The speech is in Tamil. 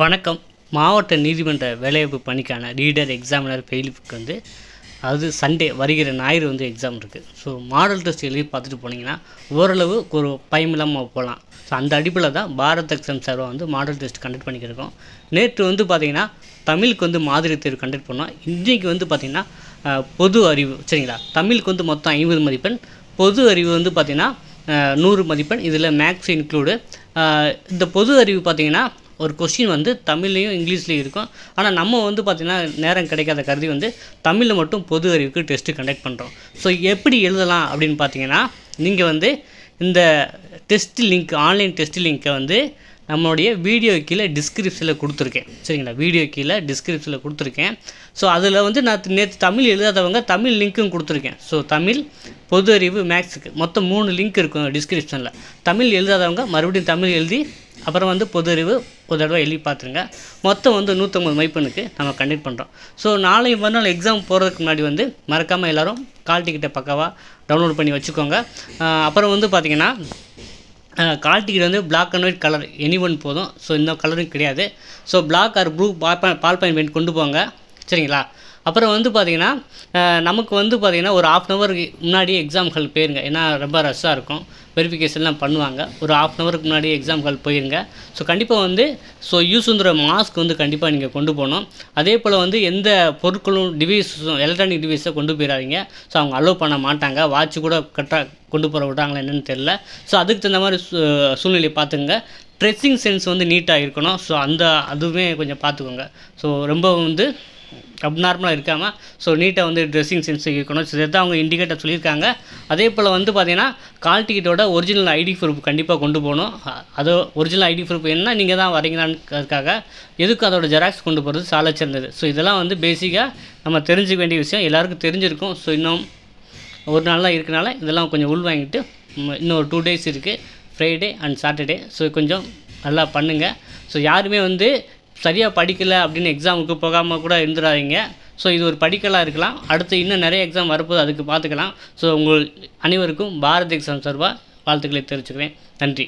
வணக்கம். மாவட்ட நீதிமன்ற வேலைவாய்ப்பு பணிக்கான ரீடர் எக்ஸாமினர் ஃபெயிலுக்கு வந்து அது சண்டே வருகிற ஞாயிறு வந்து எக்ஸாம் இருக்குது ஸோ மாடல் டெஸ்ட் எழுதி பார்த்துட்டு போனீங்கன்னா ஓரளவு ஒரு பயமில்லாமல் போகலாம் ஸோ அந்த அடிப்பில் தான் பாரத் எக்ஸாம் சர்வை வந்து மாடல் டெஸ்ட் கண்டக்ட் பண்ணிக்கிருக்கோம் நேற்று வந்து பார்த்திங்கன்னா தமிழுக்கு வந்து மாதிரி தேர்வு கண்டக்ட் பண்ணோம். இன்றைக்கு வந்து பார்த்திங்கன்னா பொது அறிவு சரிங்களா? தமிழுக்கு வந்து மொத்தம் ஐம்பது மதிப்பெண். பொது அறிவு வந்து பார்த்திங்கன்னா நூறு மதிப்பெண். இதில் மேக்ஸ் இன்க்ளூடு இந்த பொது அறிவு பார்த்திங்கன்னா ஒரு கொஸ்டின் வந்து தமிழ்லேயும் இங்கிலீஷ்லேயும் இருக்கும். ஆனால் நம்ம வந்து பார்த்திங்கன்னா நேரம் கிடைக்காத கருதி வந்து தமிழில் மட்டும் பொது அறிவுக்கு டெஸ்ட்டு கண்டக்ட் பண்ணுறோம் ஸோ எப்படி எழுதலாம் அப்படின்னு பார்த்தீங்கன்னா நீங்கள் வந்து இந்த டெஸ்ட் லிங்க் ஆன்லைன் டெஸ்ட் லிங்க்கை வந்து நம்மளுடைய வீடியோ கீழே டிஸ்கிரிப்ஷனில் கொடுத்துருக்கேன். சரிங்களா? வீடியோ கீழே டிஸ்கிரிப்ஷனில் கொடுத்துருக்கேன். ஸோ அதில் வந்து நான் நேற்று தமிழ் எழுதாதவங்க தமிழ் லிங்க்கும் கொடுத்துருக்கேன். ஸோ தமிழ் பொது அறிவு மேக்ஸுக்கு மொத்தம் மூணு லிங்க் இருக்கும் டிஸ்கிரிப்ஷனில் தமிழ் எழுதாதவங்க மறுபடியும் தமிழ் எழுதி அப்புறம் வந்து பொது அறிவு ஒரு தடவை எழுதி பார்த்துருங்க. மொத்தம் வந்து நூற்றம்பது மைப்பனுக்கு நம்ம கண்டக்ட் பண்ணுறோம் ஸோ நாளை மறுநாள் எக்ஸாம் போகிறதுக்கு முன்னாடி வந்து மறக்காமல் எல்லோரும் கால் டிக்கெட்டை பக்காவாக டவுன்லோட் பண்ணி வச்சுக்கோங்க. அப்புறம் வந்து பார்த்திங்கன்னா கால் டிக்கெட் வந்து black and white colour any one போதும். ஸோ இந்த கலரும் கிடையாது. So black or blue ball ball point paint கொண்டு போங்க. சரிங்களா? அப்புறம் வந்து பார்த்திங்கன்னா நமக்கு வந்து பார்த்திங்கன்னா ஒரு ஆஃப் அன் ஹவருக்கு முன்னாடியே எக்ஸாம்கள் போயிருங்க. ஏன்னா ரொம்ப ரஷ்ஷாக இருக்கும். வெரிஃபிகேஷன்லாம் பண்ணுவாங்க. ஒரு ஆஃப் அன் ஹவருக்கு முன்னாடி எக்ஸாம்கள் போயிருங்க. ஸோ கண்டிப்பாக வந்து ஸோ யூஸ் வந்துற மாஸ்க் வந்து கண்டிப்பாக நீங்கள் கொண்டு போகணும். அதே போல் வந்து எந்த பொருட்களும் டிவைஸும் எலக்ட்ரானிக் டிவைஸை கொண்டு போயிடாதீங்க ஸோ அவங்க அலோவ் பண்ண மாட்டாங்க. வாட்ச் கூட கரெக்டாக கொண்டு போகிற விட்டாங்களா என்னென்னு தெரில ஸோ அதுக்கு தகுந்த மாதிரி சூ- சூழ்நிலையை பார்த்துங்க ட்ரெஸ்ஸிங் சென்ஸ் வந்து நீட்டாக இருக்கணும். ஸோ அந்த அதுவுமே கொஞ்சம் பார்த்துக்கோங்க. ஸோ ரொம்ப வந்து அப்நார்மலாக இருக்காமல் ஸோ நீட்டாக வந்து ட்ரெஸ்ஸிங் சென்ஸ் இருக்கணும். ஸோ தான் அவங்க இண்டிகேட்டர் சொல்லியிருக்காங்க. அதே போல் வந்து பார்த்தீங்கன்னா கால் டிக்கெட்டோட ஒரிஜினல் ஐடி ப்ரூஃப் கண்டிப்பாக கொண்டு போகணும். அது ஒரிஜினல் ஐடி ப்ரூஃப் என்ன நீங்கள் தான் வரீங்களான்னு எதுக்கு அதோட ஜெராக்ஸ் கொண்டு போகிறது சாலை சிறந்தது ஸோ இதெல்லாம் வந்து பேசிக்காக நம்ம தெரிஞ்சுக்க வேண்டிய விஷயம். எல்லாருக்கும் தெரிஞ்சிருக்கும். ஸோ இன்னும் ஒரு நாளாக இருக்கனால இதெல்லாம் கொஞ்சம் உள் வாங்கிட்டு இன்னும் ஒரு டூ டேஸ் இருக்குது ஃப்ரைடே அண்ட் சாட்டர்டே ஸோ கொஞ்சம் நல்லா பண்ணுங்கள் ஸோ யாருமே வந்து சரியாக படிக்கலை அப்படின்னு எக்ஸாமுக்கு போகாமல் கூட இருந்துடாதீங்க ஸோ இது ஒரு படிக்கலாக இருக்கலாம். அடுத்து இன்னும் நிறைய எக்ஸாம் வரப்போது அதுக்கு பார்த்துக்கலாம். ஸோ உங்கள் அனைவருக்கும் பாரத் எக்ஸாம் சார்பாக வாழ்த்துக்களை தெரிவிச்சுக்கிறேன். நன்றி.